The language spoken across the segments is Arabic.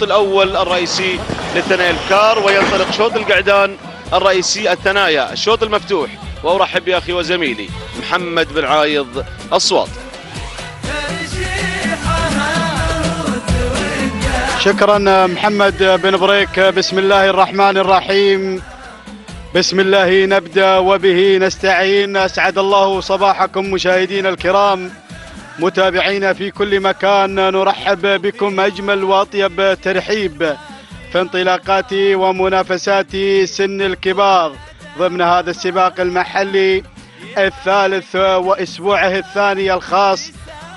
الشوط الأول الرئيسي للثنايا الكار وينطلق شوط القعدان الرئيسي الثنايا الشوط المفتوح. وأرحب بأخي وزميلي محمد بن عايض الصوات شكرا محمد بن بريك. بسم الله الرحمن الرحيم. بسم الله نبدأ وبه نستعين. أسعد الله صباحكم مشاهدينا الكرام. متابعينا في كل مكان نرحب بكم أجمل وأطيب ترحيب في انطلاقات ومنافسات سن الكبار ضمن هذا السباق المحلي الثالث وأسبوعه الثاني الخاص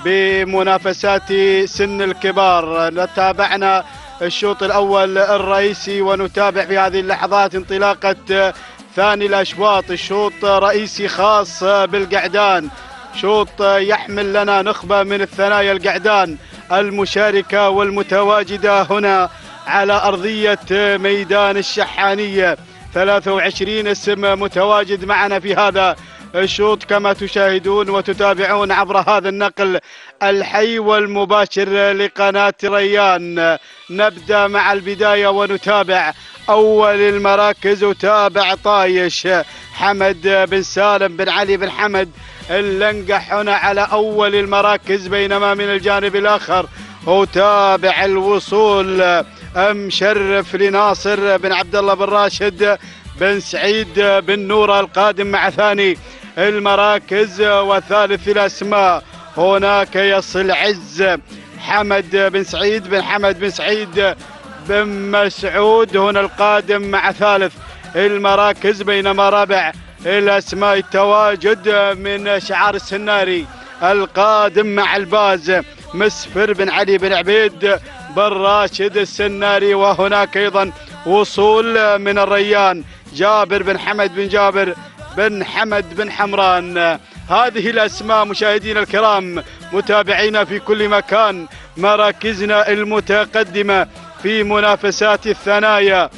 بمنافسات سن الكبار. تابعنا الشوط الأول الرئيسي ونتابع في هذه اللحظات انطلاقة ثاني الأشواط الشوط رئيسي خاص بالقعدان. شوط يحمل لنا نخبة من الثنايا القعدان المشاركة والمتواجدة هنا على أرضية ميدان الشحانية. 23 اسم متواجد معنا في هذا الشوط كما تشاهدون وتتابعون عبر هذا النقل الحي والمباشر لقناة ريان. نبدأ مع البداية ونتابع أول المراكز وتابع طايش حمد بن سالم بن علي بن حمد اللنقح هنا على أول المراكز بينما من الجانب الآخر وتابع الوصول مشرف لناصر بن عبد الله بن راشد بن سعيد بن نور القادم مع ثاني المراكز وثالث الأسماء. هناك يصل عز حمد بن سعيد بن حمد بن سعيد بن مسعود هنا القادم مع ثالث المراكز بينما رابع الأسماء التواجد من شعار السناري القادم مع الباز مسفر بن علي بن عبيد بن راشد السناري وهناك أيضا وصول من الريان جابر بن حمد بن جابر بن حمد بن حمران. هذه الأسماء مشاهدينا الكرام متابعينا في كل مكان مراكزنا المتقدمة في منافسات الثنايا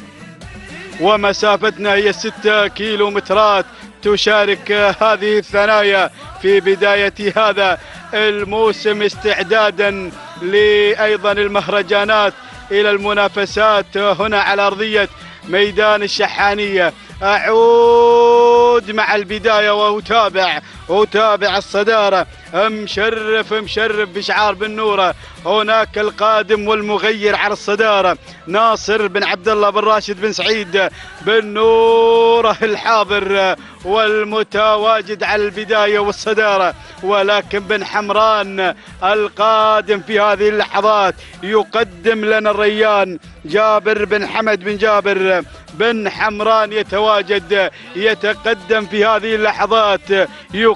ومسافتنا هي ستة كيلو مترات تشارك هذه الثنايا في بداية هذا الموسم استعدادا لأيضا المهرجانات إلى المنافسات هنا على أرضية ميدان الشحانية. أعود مع البداية وأتابع أتابع الصدارة. مشرف مشرف بشعار بن نورة. هناك القادم والمغير على الصدارة. ناصر بن عبد الله بن راشد بن سعيد بن نورة الحاضر والمتواجد على البداية والصدارة. ولكن بن حمران القادم في هذه اللحظات يقدم لنا الريان. جابر بن حمد بن جابر بن حمران يتواجد يتقدم في هذه اللحظات يقدم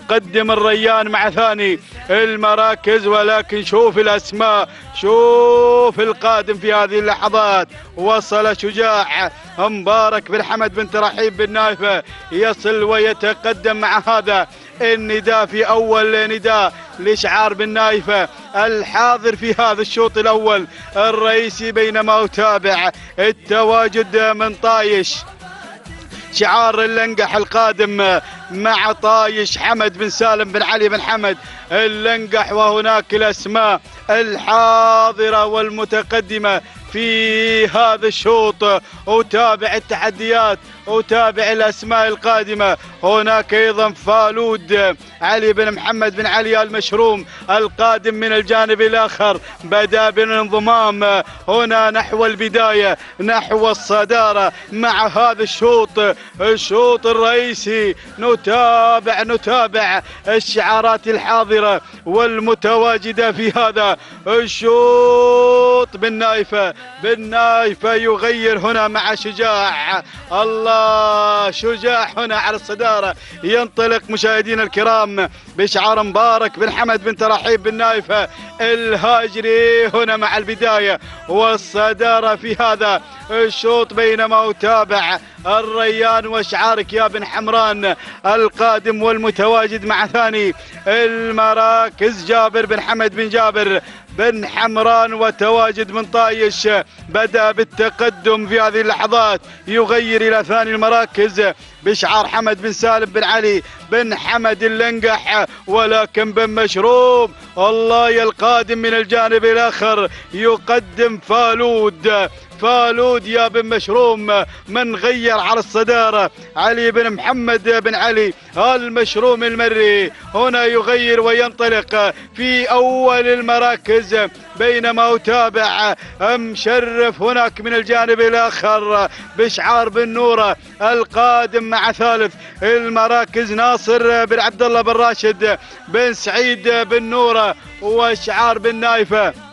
الريان مع ثاني المراكز ولكن شوف الأسماء شوف القادم في هذه اللحظات. وصل شجاع مبارك بن حمد بن ترحيب بن نايفة يصل ويتقدم مع هذا النداء في أول نداء لإشعار بن نايفة الحاضر في هذا الشوط الأول الرئيسي بينما أتابع التواجد من طايش. شعار اللنقح القادم مع طايش حمد بن سالم بن علي بن حمد. اللنقح وهناك الأسماء الحاضرة والمتقدمة. في هذا الشوط وتابع التحديات وتابع الأسماء القادمة. هناك أيضا فالود علي بن محمد بن علي المشروم القادم من الجانب الآخر بدا بالانضمام. هنا نحو البداية نحو الصدارة مع هذا الشوط الشوط الرئيسي. نتابع نتابع الشعارات الحاضرة والمتواجدة في هذا الشوط. بالنايفة بالنايفة يغير هنا مع شجاع. الله شجاع هنا على الصدارة. ينطلق مشاهدينا الكرام بشعار مبارك بن حمد بن ترحيب بن نايفة الهاجري هنا مع البداية. والصدارة في هذا. الشوط بينما أتابع الريان وشعارك يا بن حمران. القادم والمتواجد مع ثاني المراكز. جابر بن حمد بن جابر بن حمران وتواجد من طايش. بدأ بالتقدم في هذه اللحظات. يغير إلى ثاني المراكز. بشعار حمد بن سالم بن علي بن حمد اللنقح ولكن بن مشروم الله القادم من الجانب الآخر يقدم فالود. فالود يا بن مشروم من غير على الصدارة علي بن محمد بن علي المشروم المري. هنا يغير وينطلق في أول المراكز بينما أتابع. مشرف هناك من الجانب الآخر. بشعار بن نورة القادم مع ثالث. المراكز ناصر بن عبد الله بن راشد بن سعيد بن نورة وشعار بن نايفة.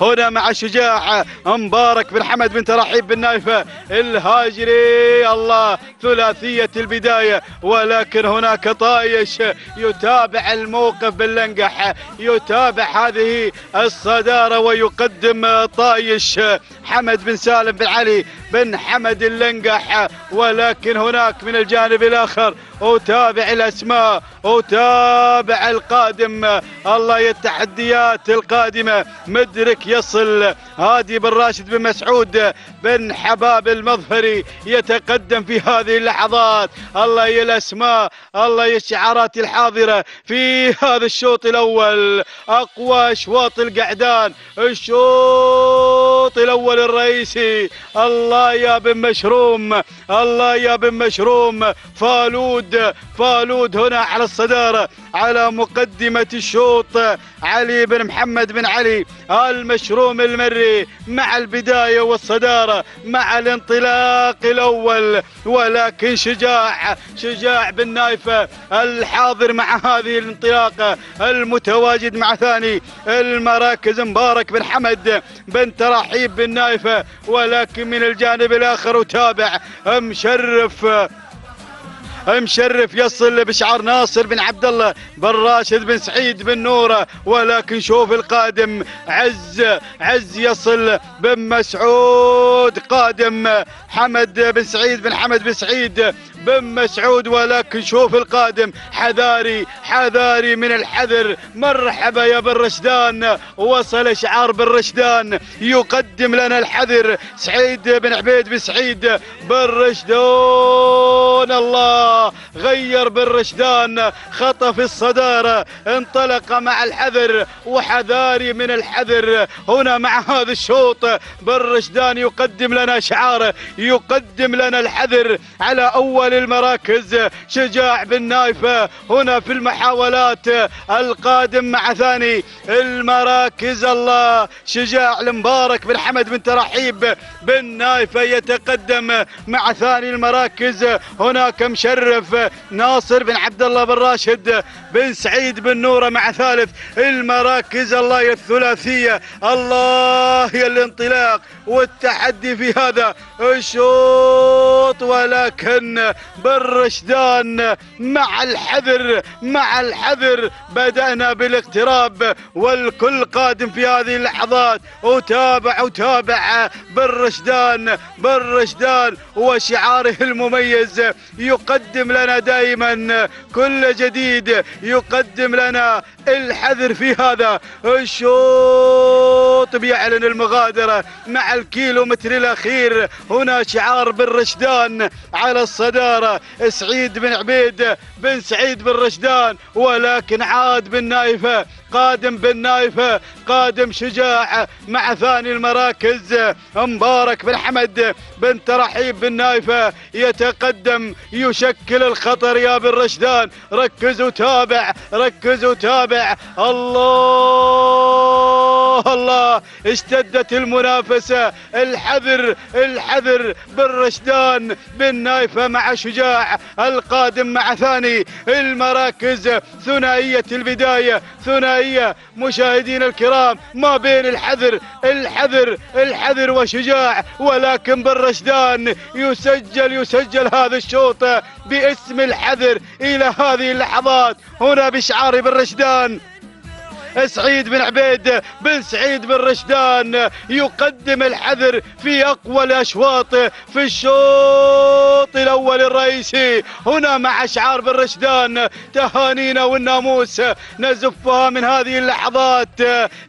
هنا مع شجاع مبارك بن حمد بن ترحيب بن نايفة. الهاجري الله ثلاثية البداية. ولكن هناك طايش يتابع الموقف باللنقح يتابع هذه الصدارة ويقدم طايش حمد بن سالم بن علي. بن حمد اللنقح ولكن هناك من الجانب الآخر أتابع الأسماء أتابع القادم. الله التحديات القادمة مدرك يصل. هادي بن راشد بن مسعود بن حباب المظفري يتقدم في هذه اللحظات. الله يا الأسماء الله يا الشعارات الحاضرة في هذا الشوط الأول. أقوى أشواط القعدان الشوط الأول الرئيسي. الله يا بن مشروم الله يا بن مشروم. فالود فالود هنا على الصدارة على مقدمة الشوط. علي بن محمد بن علي المشروم المري مع البداية والصدارة مع الانطلاق الأول. ولكن شجاع شجاع بن نايفة الحاضر مع هذه الانطلاقة المتواجد مع ثاني المراكز مبارك بن حمد بن تراحيب بن نايفة. ولكن من الجانب الآخر أتابع مشرف مشرف يصل بشعار ناصر بن عبد الله بن راشد بن سعيد بن نوره ولكن شوف القادم عز عز يصل بن مسعود. قادم حمد بن سعيد بن حمد بن سعيد. بن مسعود ولكن شوف القادم. حذاري حذاري من الحذر. مرحبا يا بن رشدان وصل شعار بن رشدان يقدم لنا الحذر. سعيد بن عبيد بن سعيد. بن رشدان الله. غير بن رشدان خطف الصدارة. انطلق مع الحذر. وحذاري من الحذر. هنا مع هذا الشوط. بن رشدان يقدم لنا شعاره يقدم لنا الحذر. على أول المراكز شجاع بن نايفة هنا في المحاولات. القادم مع ثاني المراكز. الله شجاع المبارك بن حمد بن ترحيب بن نايفة يتقدم مع ثاني المراكز. هناك مشرف ناصر بن عبد الله بن راشد بن سعيد بن نورة مع ثالث المراكز. الله يا الثلاثية. الله يا الانطلاق والتحدي في هذا الشوط. ولكن بن رشدان مع الحذر مع الحذر. بدأنا بالاقتراب والكل قادم في هذه اللحظات. وتابع وتابع بن رشدان بن رشدان وشعاره المميز يقدم لنا دائما كل جديد يقدم لنا الحذر في هذا. الشوط بيعلن المغادرة مع الكيلومتر الأخير. هنا شعار بن رشدان على الصدارة سعيد بن عبيد بن سعيد بن رشدان ولكن عاد بن نايفة. قادم بن نايفة قادم شجاع مع ثاني المراكز. مبارك بن حمد بن ترحيب بن نايفة يتقدم يشكل الخطر يا بن رشدان. ركز وتابع ركز وتابع الله الله. اشتدت المنافسة. الحذر الحذر. بن رشدان بن نايفة مع شجاع. القادم مع ثاني المراكز. ثنائية البداية ثنائية مشاهدين الكرام ما بين الحذر الحذر الحذر وشجاع ولكن بن رشدان يسجل يسجل هذا الشوط باسم الحذر إلى هذه اللحظات. هنا بشعار بن رشدان سعيد بن عبيد بن سعيد بن رشدان يقدم الحذر في أقوى الأشواط في الشوط الأول الرئيسي. هنا مع أشعار بن رشدان تهانينا والناموس نزفها من هذه اللحظات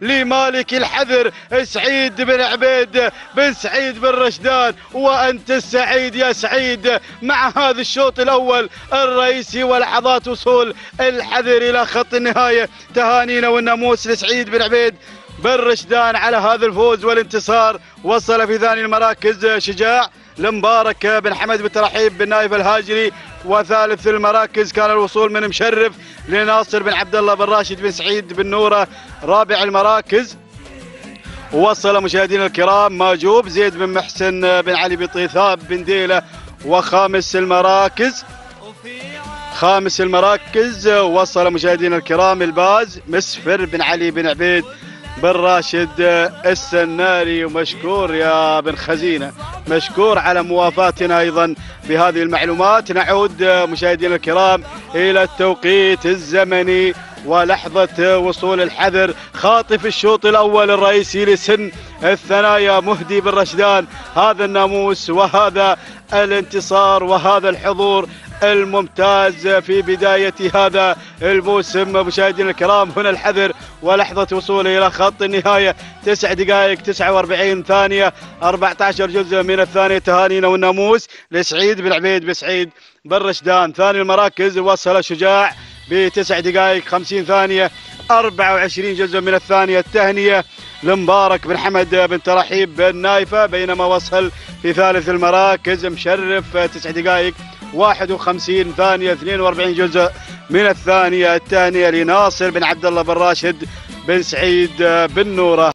لمالك الحذر سعيد بن عبيد بن سعيد بن رشدان. وأنت السعيد يا سعيد مع هذا الشوط الأول الرئيسي ولحظات وصول الحذر إلى خط النهاية. تهانينا والناموس لسعيد بن عبيد بن رشدان على هذا الفوز والانتصار. وصل في ثاني المراكز شجاع لمبارك بن حمد بن ترحيب بن نايف الهاجري. وثالث المراكز كان الوصول من مشرف لناصر بن عبد الله بن راشد بن سعيد بن نوره. رابع المراكز وصل مشاهدينا الكرام ماجوب زيد بن محسن بن علي بن بن ديلة. وخامس المراكز خامس المراكز وصل مشاهدينا الكرام الباز مسفر بن علي بن عبيد بن راشد السناري. ومشكور يا بن خزينة مشكور على موافاتنا أيضا بهذه المعلومات. نعود مشاهدينا الكرام إلى التوقيت الزمني ولحظة وصول الحذر. خاطف الشوط الأول الرئيسي لسن الثنايا مهدي بن رشدان. هذا الناموس وهذا الانتصار وهذا الحضور الممتاز في بداية هذا الموسم. مشاهدينا الكرام هنا الحذر ولحظة وصوله إلى خط النهاية. تسع دقائق 49 ثانية 14 جزء من الثانية. تهانينا والناموس لسعيد بن عبيد بسعيد بن رشدان. ثاني المراكز وصل شجاع بتسع دقائق 50 ثانية 24 جزء من الثانية. التهنية لمبارك بن حمد بن ترحيب بن نايفة بينما وصل في ثالث المراكز مشرف تسع دقائق 51 ثانية 42 جزء من الثانية الثانية لناصر بن عبد الله بن راشد بن سعيد بن نوره.